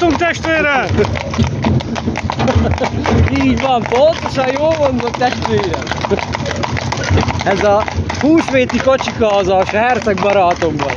Indulunk testvére! Így van, pontosan jól mondod testvérem. Ez a húsvéti kocsika az a herceg barátomban.